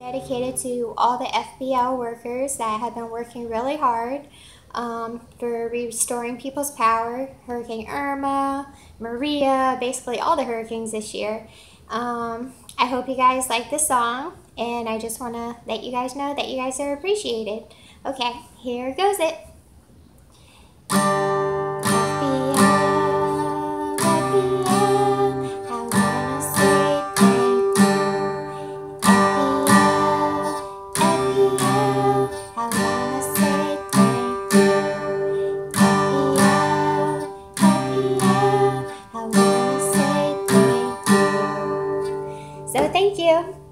Dedicated to all the FPL workers that have been working really hard um, for restoring people's power. Hurricane Irma, Maria, basically all the hurricanes this year. Um, I hope you guys like this song, and I just want to let you guys know that you guys are appreciated. Okay, here goes it. So thank you.